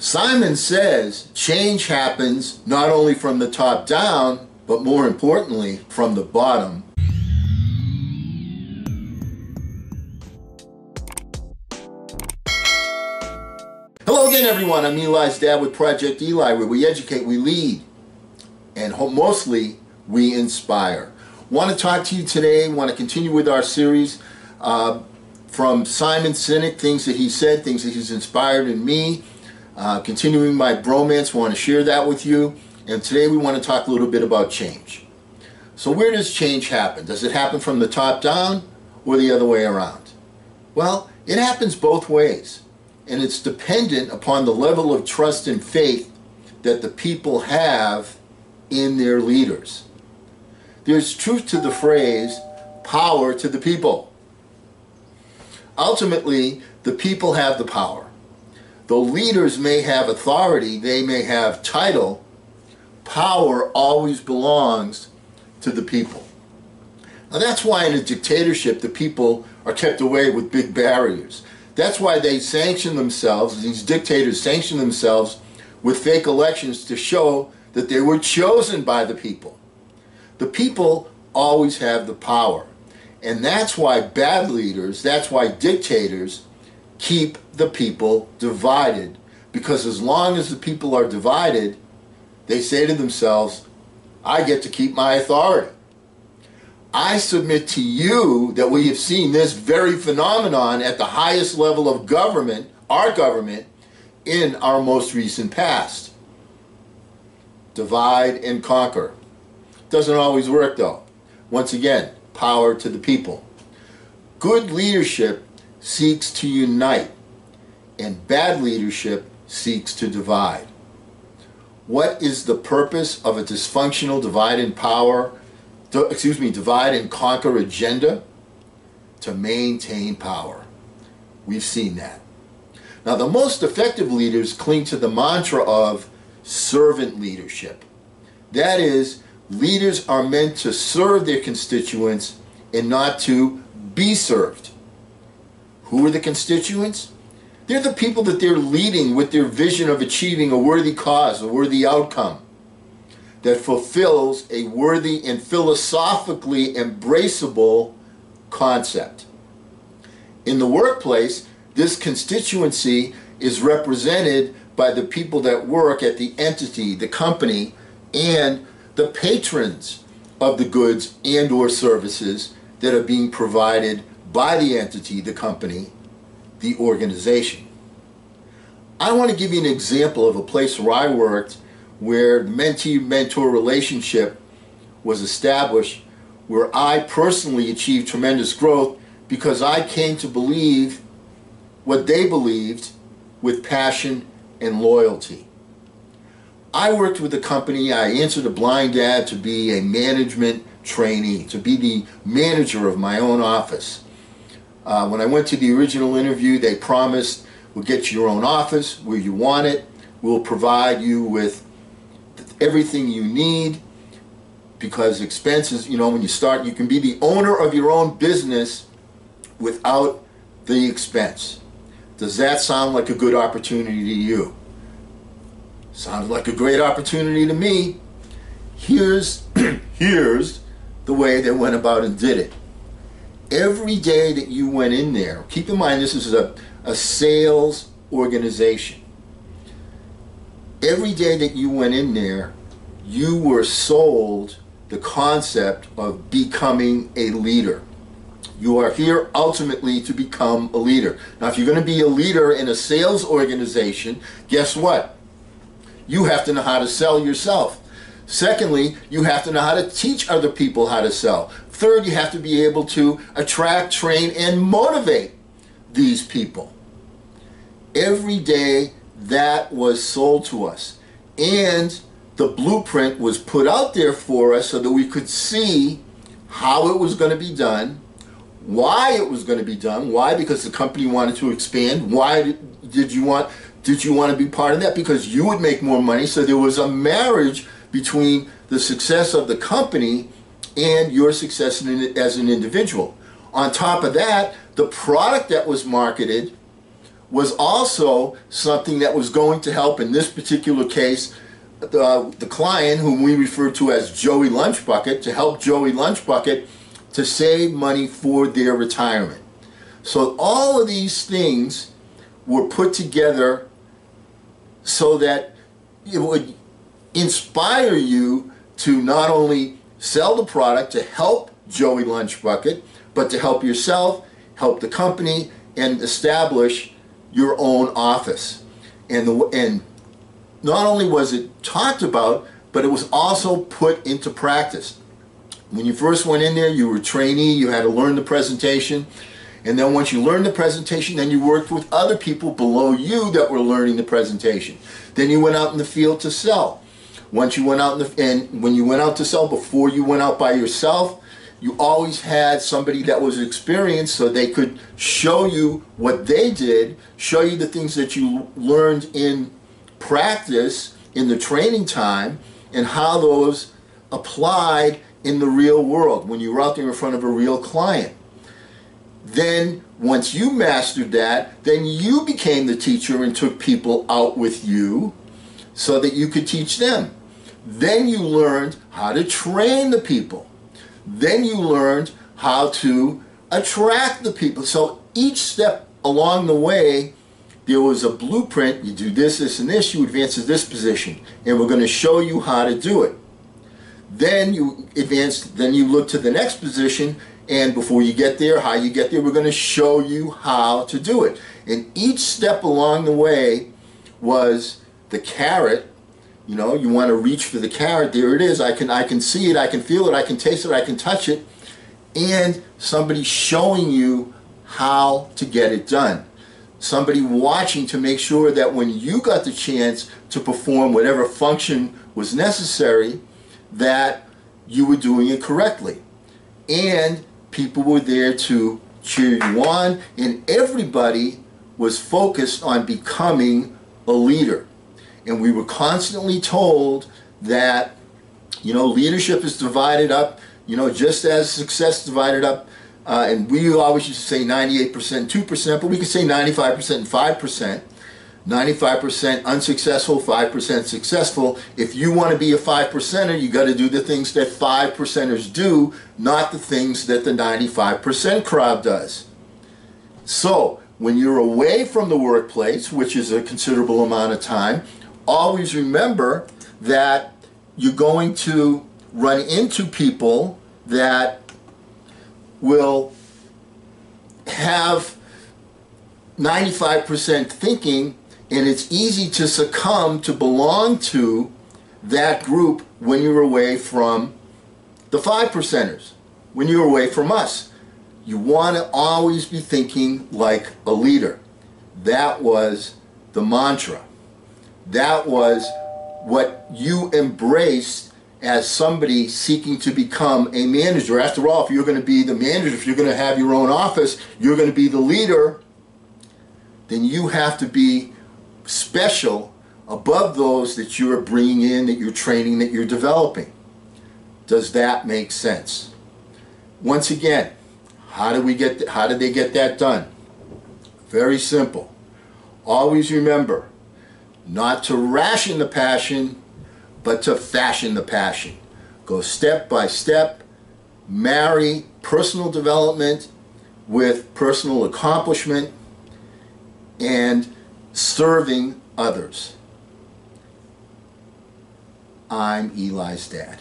Simon says change happens not only from the top down, but more importantly, from the bottom. Hello again, everyone. I'm Eli's dad with Project Eli, where we educate, we lead, and mostly we inspire. Want to talk to you today, want to continue with our series uh, from Simon Sinek, things that he said, things that he's inspired in me. Uh, continuing my bromance, want to share that with you. And today we want to talk a little bit about change. So where does change happen? Does it happen from the top down or the other way around? Well, it happens both ways. And it's dependent upon the level of trust and faith that the people have in their leaders. There's truth to the phrase, power to the people. Ultimately, the people have the power. Though leaders may have authority, they may have title, power always belongs to the people. Now that's why in a dictatorship the people are kept away with big barriers. That's why they sanction themselves, these dictators sanction themselves with fake elections to show that they were chosen by the people. The people always have the power. And that's why bad leaders, that's why dictators keep the people divided. Because as long as the people are divided, they say to themselves, I get to keep my authority. I submit to you that we have seen this very phenomenon at the highest level of government, our government, in our most recent past. Divide and conquer. Doesn't always work though. Once again, power to the people. Good leadership seeks to unite, and bad leadership seeks to divide. What is the purpose of a dysfunctional divide and power, excuse me, divide and conquer agenda? To maintain power. We've seen that. Now, the most effective leaders cling to the mantra of servant leadership. That is, leaders are meant to serve their constituents and not to be served. Who are the constituents? They're the people that they're leading with their vision of achieving a worthy cause, a worthy outcome that fulfills a worthy and philosophically embraceable concept. In the workplace, this constituency is represented by the people that work at the entity, the company, and the patrons of the goods and or services that are being provided by the entity, the company, the organization. I want to give you an example of a place where I worked where the mentee-mentor relationship was established where I personally achieved tremendous growth because I came to believe what they believed with passion and loyalty. I worked with the company, I answered a blind ad to be a management trainee, to be the manager of my own office. Uh, when I went to the original interview, they promised we'll get you your own office where you want it. We'll provide you with everything you need because expenses, you know, when you start, you can be the owner of your own business without the expense. Does that sound like a good opportunity to you? Sounds like a great opportunity to me. Here's, here's the way they went about and did it every day that you went in there, keep in mind this is a, a sales organization. Every day that you went in there, you were sold the concept of becoming a leader. You are here ultimately to become a leader. Now, if you're going to be a leader in a sales organization, guess what? You have to know how to sell yourself. Secondly, you have to know how to teach other people how to sell. Third, you have to be able to attract, train, and motivate these people. Every day that was sold to us. And the blueprint was put out there for us so that we could see how it was going to be done, why it was going to be done. Why? Because the company wanted to expand. Why did you want did you want to be part of that? Because you would make more money. So there was a marriage between the success of the company and your success as an individual. On top of that, the product that was marketed was also something that was going to help in this particular case the, the client whom we refer to as Joey Lunchbucket to help Joey Lunchbucket to save money for their retirement. So all of these things were put together so that it would inspire you to not only sell the product to help Joey Lunchbucket, but to help yourself, help the company, and establish your own office. And, the, and not only was it talked about, but it was also put into practice. When you first went in there, you were a trainee, you had to learn the presentation. And then once you learned the presentation, then you worked with other people below you that were learning the presentation. Then you went out in the field to sell. Once you went out in the, and when you went out to sell, before you went out by yourself, you always had somebody that was experienced so they could show you what they did, show you the things that you learned in practice in the training time, and how those applied in the real world when you were out there in front of a real client. Then, once you mastered that, then you became the teacher and took people out with you so that you could teach them. Then you learned how to train the people. Then you learned how to attract the people. So each step along the way, there was a blueprint. You do this, this, and this, you advance to this position. And we're going to show you how to do it. Then you advance, then you look to the next position, and before you get there, how you get there, we're going to show you how to do it. And each step along the way was the carrot. You know, you want to reach for the carrot. There it is. I can, I can see it. I can feel it. I can taste it. I can touch it. And somebody showing you how to get it done. Somebody watching to make sure that when you got the chance to perform whatever function was necessary, that you were doing it correctly. And people were there to cheer you on, and everybody was focused on becoming a leader. And we were constantly told that, you know, leadership is divided up, you know, just as success is divided up. Uh, and we always used to say 98%, 2%, but we could say 95% and 5%. 95% unsuccessful, 5% successful. If you want to be a 5 percenter, you got to do the things that 5 percenters do, not the things that the 95% crowd does. So, when you're away from the workplace, which is a considerable amount of time, always remember that you're going to run into people that will have 95% thinking and it's easy to succumb to belong to that group when you're away from the five percenters, when you're away from us. You want to always be thinking like a leader. That was the mantra. That was what you embraced as somebody seeking to become a manager. After all, if you're going to be the manager, if you're going to have your own office, you're going to be the leader, then you have to be special above those that you're bringing in, that you're training, that you're developing. Does that make sense? Once again, how do we get how did they get that done? Very simple. Always remember not to ration the passion, but to fashion the passion. Go step by step, marry personal development with personal accomplishment, and serving others. I'm Eli's dad.